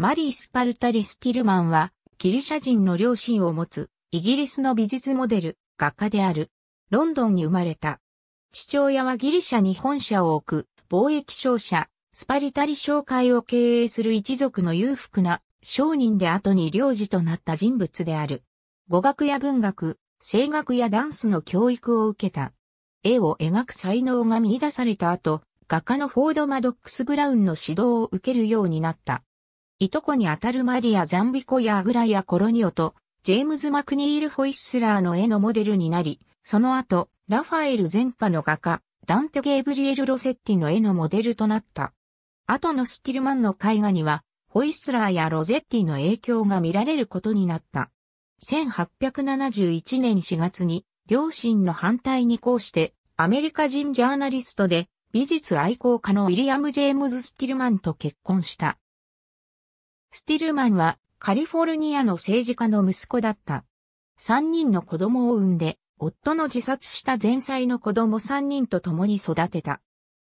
マリー・スパルタリ・スティルマンは、ギリシャ人の両親を持つ、イギリスの美術モデル、画家である。ロンドンに生まれた。父親はギリシャに本社を置く、貿易商社、スパリタリ商会を経営する一族の裕福な商人で後に領事となった人物である。語学や文学、声楽やダンスの教育を受けた。絵を描く才能が見出された後、画家のフォード・マドックス・ブラウンの指導を受けるようになった。いとこにあたるマリア・ザンバコやアグライア・コロニオと、ジェームズ・マクニール・ホイッスラーの絵のモデルになり、その後、ラファエル前派の画家、ダンテ・ゲーブリエル・ロセッティの絵のモデルとなった。後のスティルマンの絵画には、ホイッスラーやロゼッティの影響が見られることになった。1871年4月に、両親の反対に抗して、アメリカ人ジャーナリストで、美術愛好家のウィリアム・ジェームズ・スティルマンと結婚した。スティルマンはカリフォルニアの政治家の息子だった。三人の子供を産んで、夫の自殺した前妻の子供三人と共に育てた。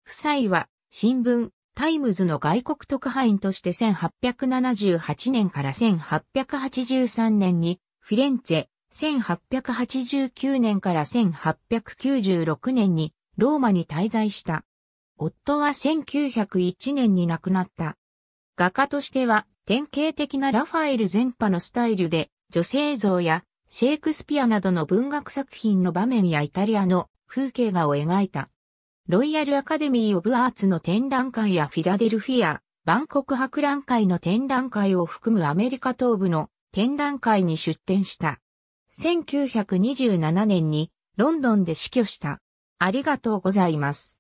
夫妻は新聞、タイムズの外国特派員として1878年から1883年にフィレンツェ、1889年から1896年にローマに滞在した。夫は1901年に亡くなった。画家としては典型的なラファエル全派のスタイルで、女性像やシェイクスピアなどの文学作品の場面やイタリアの風景画を描いた。ロイヤルアカデミー・オブ・アーツの展覧会やフィラデルフィア、バンコク博覧会の展覧会を含むアメリカ東部の展覧会に出展した。1927年にロンドンで死去した。ありがとうございます。